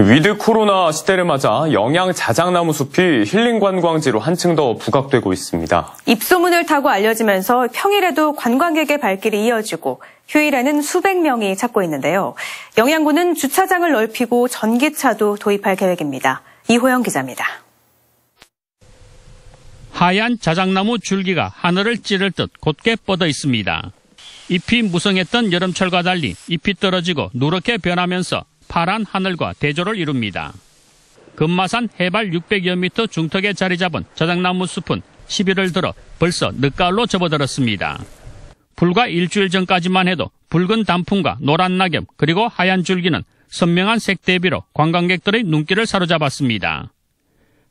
with 코로나 시대를 맞아 영양 자작나무 숲이 힐링 관광지로 한층 더 부각되고 있습니다. 입소문을 타고 알려지면서 평일에도 관광객의 발길이 이어지고 휴일에는 수백 명이 찾고 있는데요. 영양군은 주차장을 넓히고 전기차도 도입할 계획입니다. 이호영 기자입니다. 하얀 자작나무 줄기가 하늘을 찌를 듯 곧게 뻗어 있습니다. 잎이 무성했던 여름철과 달리 잎이 떨어지고 누렇게 변하면서 파란 하늘과 대조를 이룹니다. 금마산 해발 600여 미터 중턱에 자리 잡은 자작나무 숲은 11월 들어 벌써 늦가을로 접어들었습니다. 불과 일주일 전까지만 해도 붉은 단풍과 노란 낙엽 그리고 하얀 줄기는 선명한 색 대비로 관광객들의 눈길을 사로잡았습니다.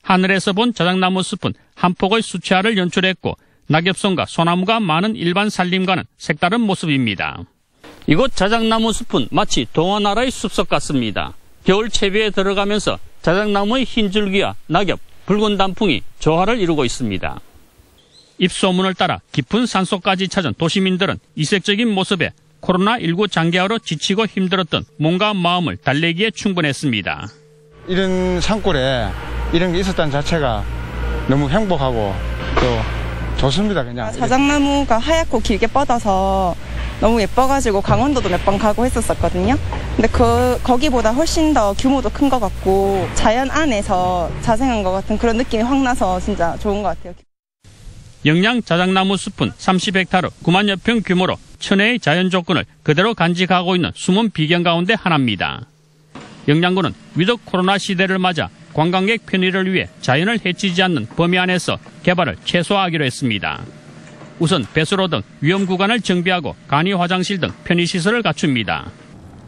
하늘에서 본 자작나무 숲은 한 폭의 수채화를 연출했고 낙엽송과 소나무가 많은 일반 산림과는 색다른 모습입니다. 이곳 자작나무 숲은 마치 동화나라의 숲속 같습니다. 겨울 채비에 들어가면서 자작나무의 흰 줄기와 낙엽, 붉은 단풍이 조화를 이루고 있습니다. 입소문을 따라 깊은 산속까지 찾은 도시민들은 이색적인 모습에 코로나19 장기화로 지치고 힘들었던 몸과 마음을 달래기에 충분했습니다. 이런 산골에 이런 게 있었다는 자체가 너무 행복하고 또 좋습니다 그냥. 자작나무가 하얗고 길게 뻗어서 너무 예뻐가지고 강원도도 몇 번 가고 했었었거든요. 근데 그 거기보다 훨씬 더 규모도 큰 것 같고 자연 안에서 자생한 것 같은 그런 느낌이 확 나서 진짜 좋은 것 같아요. 영양 자작나무 숲은 30헥타르 9만여 평 규모로 천혜의 자연 조건을 그대로 간직하고 있는 숨은 비경 가운데 하나입니다. 영양군은 with 코로나 시대를 맞아 관광객 편의를 위해 자연을 해치지 않는 범위 안에서 개발을 최소화하기로 했습니다. 우선 배수로 등 위험 구간을 정비하고 간이 화장실 등 편의시설을 갖춥니다.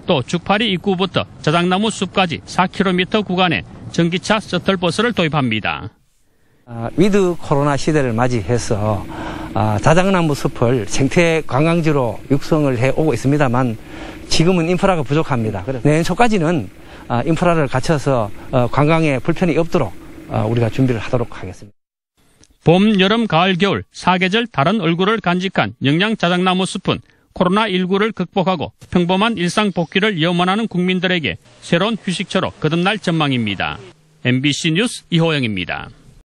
또 죽파리 입구부터 자작나무 숲까지 4km 구간에 전기차 셔틀버스를 도입합니다. 아, with 코로나 시대를 맞이해서 아, 자작나무 숲을 생태 관광지로 육성을 해 오고 있습니다만 지금은 인프라가 부족합니다. 그래서 내년 초까지는 아, 인프라를 갖춰서 어, 관광에 불편이 없도록 어, 우리가 준비를 하도록 하겠습니다. 봄, 여름, 가을, 겨울 사계절 다른 얼굴을 간직한 영양 자작나무 숲은 코로나19를 극복하고 평범한 일상 복귀를 염원하는 국민들에게 새로운 휴식처로 거듭날 전망입니다. MBC 뉴스 이호영입니다.